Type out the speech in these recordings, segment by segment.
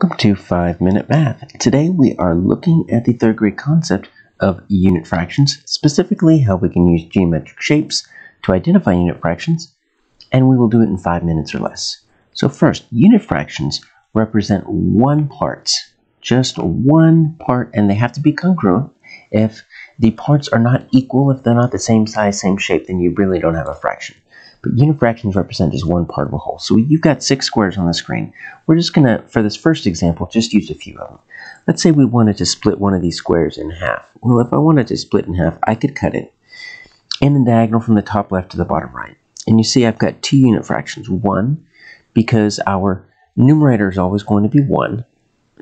Welcome to 5 Minute Math. Today we are looking at the third grade concept of unit fractions, specifically how we can use geometric shapes to identify unit fractions, and we will do it in 5 minutes or less. So first, unit fractions represent one part, just one part, and they have to be congruent. If the parts are not equal, if they're not the same size, same shape, then you really don't have a fraction. Unit fractions represent just one part of a whole. So you've got six squares on the screen. We're just going to, for this first example, just use a few of them. Let's say we wanted to split one of these squares in half. Well, if I wanted to split in half, I could cut it in a diagonal from the top left to the bottom right. And you see I've got two unit fractions. One, because our numerator is always going to be 1.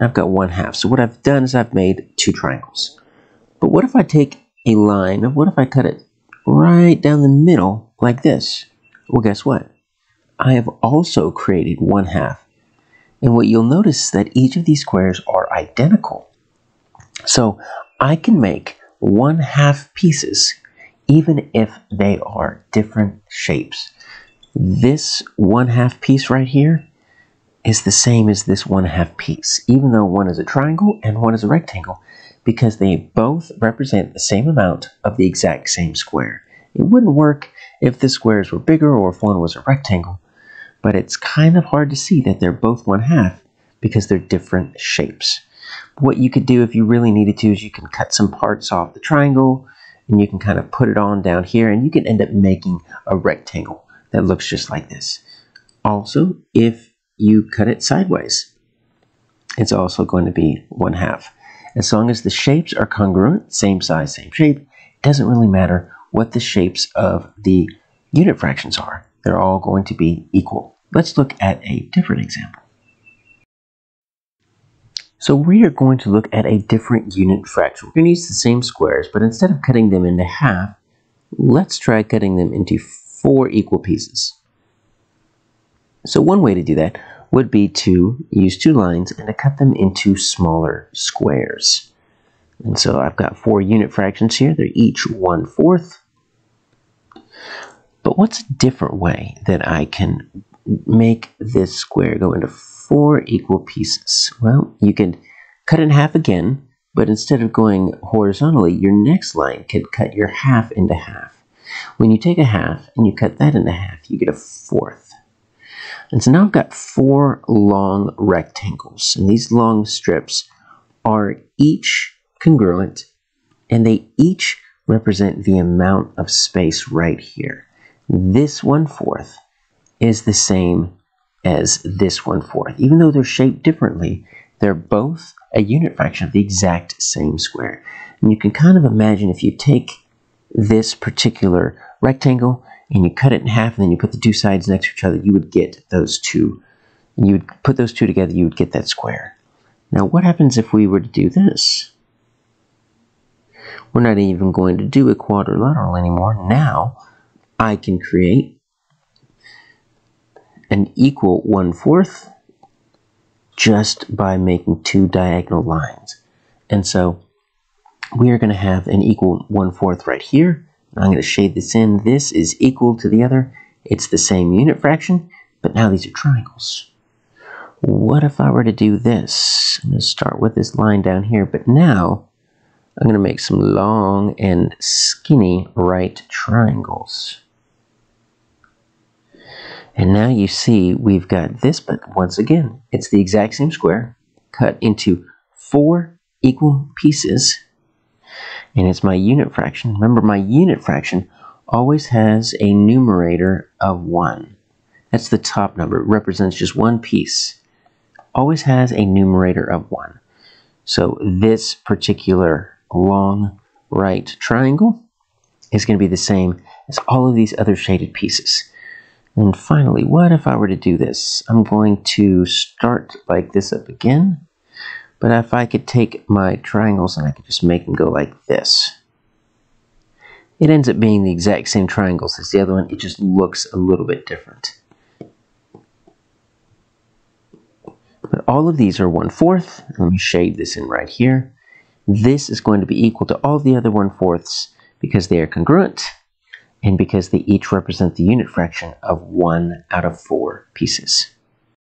I've got 1 half. So what I've done is I've made two triangles. But what if I take a line, what if I cut it right down the middle like this? Well, guess what? I have also created one half. And what you'll notice is that each of these squares are identical. So I can make one half pieces even if they are different shapes. This one half piece right here is the same as this one half piece, even though one is a triangle and one is a rectangle, because they both represent the same amount of the exact same square. It wouldn't work if the squares were bigger or if one was a rectangle, but it's kind of hard to see that they're both one half because they're different shapes. What you could do if you really needed to is you can cut some parts off the triangle and you can kind of put it on down here and you can end up making a rectangle that looks just like this. Also, if you cut it sideways, it's also going to be one half. As long as the shapes are congruent, same size, same shape, it doesn't really matter what the shapes of the unit fractions are. They're all going to be equal. Let's look at a different example. So we are going to look at a different unit fraction. We're going to use the same squares, but instead of cutting them into half, let's try cutting them into four equal pieces. So one way to do that would be to use two lines and to cut them into smaller squares. And so I've got four unit fractions here. They're each one-fourth. But what's a different way that I can make this square go into four equal pieces? Well, you can cut in half again, but instead of going horizontally, your next line could cut your half into half. When you take a half and you cut that into half, you get a fourth. And so now I've got four long rectangles, and these long strips are each congruent, and they each represent the amount of space right here. This one-fourth is the same as this one-fourth. Even though they're shaped differently, they're both a unit fraction of the exact same square. And you can kind of imagine if you take this particular rectangle and you cut it in half and then you put the two sides next to each other, you would get those two. You would put those two together, you would get that square. Now what happens if we were to do this? We're not even going to do a quadrilateral anymore. Now, I can create an equal one-fourth just by making two diagonal lines. And so we are going to have an equal one-fourth right here. I'm going to shade this in. This is equal to the other. It's the same unit fraction, but now these are triangles. What if I were to do this? I'm going to start with this line down here, but now I'm going to make some long and skinny right triangles. And now you see we've got this, but once again, it's the exact same square cut into four equal pieces. And it's my unit fraction. Remember, my unit fraction always has a numerator of 1. That's the top number. It represents just one piece. Always has a numerator of 1. So this particular long right triangle is going to be the same as all of these other shaded pieces. And finally, what if I were to do this? I'm going to start like this up again. But if I could take my triangles and I could just make them go like this. It ends up being the exact same triangles as the other one. It just looks a little bit different. But all of these are one-fourth. Let me shade this in right here. This is going to be equal to all the other one-fourths because they are congruent and because they each represent the unit fraction of one out of four pieces.